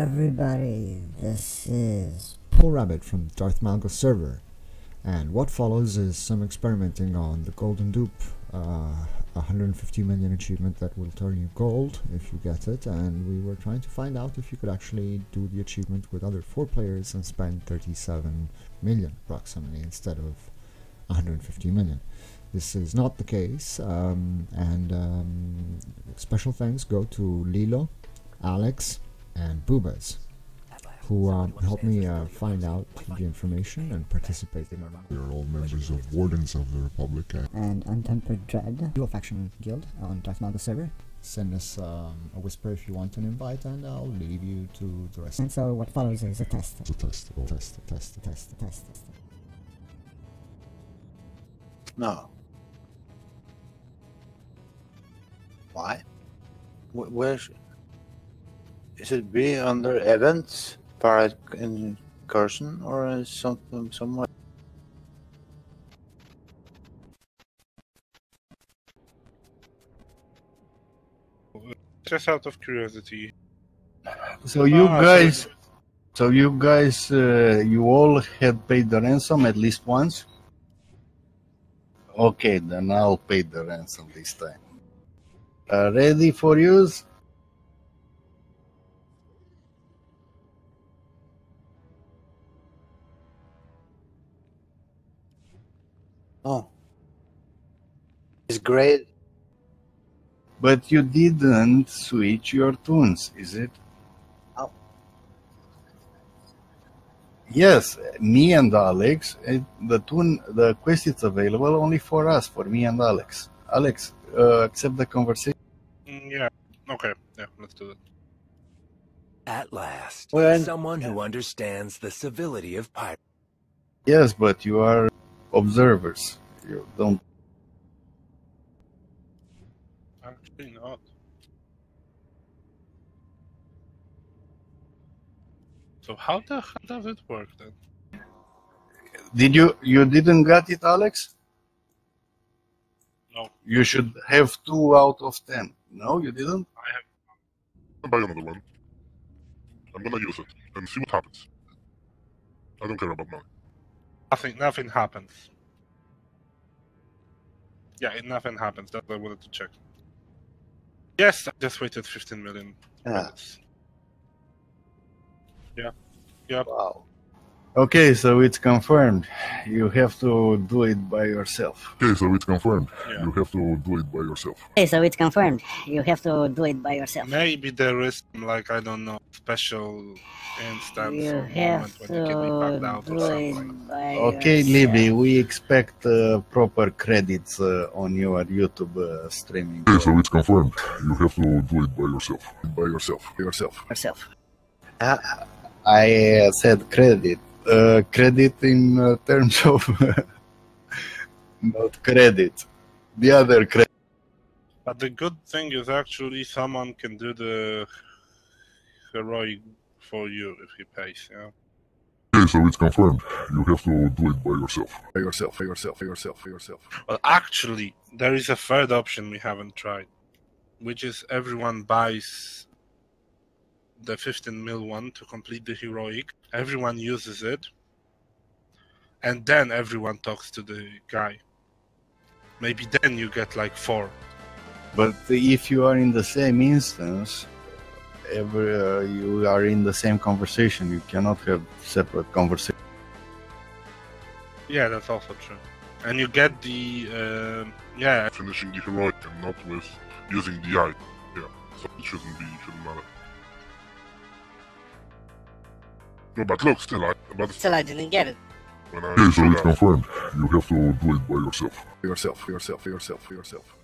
everybody, this is Purple Wabbit from Darth Malgus server, and what follows is some experimenting on the Golden Dupe, uh, 150 million achievement that will turn you gold if you get it, and we were trying to find out if you could actually do the achievement with other four players and spend 37 million approximately instead of 150 million. This is not the case, um, and um, special thanks go to Lelo, Alex, and Bubbes, who um, helped me uh, find out the information and participate in it. We are all members of Wardens of the Republic. and and Untempered Dread. Dual Faction Guild on Darth Malgus server. Send us um, a whisper if you want an invite, and I'll leave you to the rest. And so what follows is a test. It's a test. Oh, Test, test, test, test. Test. No. Why? Wh- Where sh- is it be under events, pirate incursion, or something somewhere? Just out of curiosity. So you Ah, so- guys, so you guys, uh, you all had paid the ransom at least once. Okay, then I'll pay the ransom this time. Uh, ready for use? Oh. It's great. But you didn't switch your tunes, is it? Oh. Yes, me and Alex. eh, The tune, the quest is available only for us, for me and Alex. Alex, uh, accept the conversation. Mm, yeah. Okay. Yeah. Let's do it. At last, Well, and- someone who understands the civility of pirates. Yes, but you are observers. You don't. Actually, not. So how the hell does it work then? Did you? You didn't get it, Alex? No. You should have two out of ten. No, you didn't. I have. I'll buy another one. I'm gonna use it and see what happens. I don't care about money. Nothing. Nothing happens. Yeah, it, nothing happens. That's what I wanted to check. Yes, I just waited 15 million ah. Yeah. minutes. Yeah. Yeah. Wow. Okay, so it's confirmed. You have to do it by yourself. Okay, so it's confirmed. Yeah. You have to do it by yourself. Okay, so it's confirmed. You have to do it by yourself. Maybe there is like I don't know special instance You have moment when you can be backed out do or it something. by Okay, yourself. Libby, we expect uh, proper credits uh, on your YouTube uh, streaming. Okay, so it's confirmed. You have to do it by yourself. By yourself. Yourself. yourself. Uh, I uh, said credit. Uh, credit in uh, terms of not credit. The other credit. But the good thing is actually someone can do the heroic for you if he pays. Yeah. Okay, so it's confirmed. You have to do it by yourself. By yourself. By yourself. By yourself. By yourself. Well, actually, there is a third option we haven't tried, which is everyone buys the 15 mil one to complete the heroic. Everyone uses it, and then everyone talks to the guy. Maybe then you get like four. But if you are in the same instance, every, uh, you are in the same conversation. You cannot have separate conversation. Yeah, that's also true. And you get the um yeah. Finishing the heroic and not with using the eye. Yeah, so it shouldn't be, It shouldn't matter. No, but look, still, I, but Still, I didn't get it. when I okay, so it's confirmed. You have to do it by yourself. Yourself, yourself, yourself, yourself.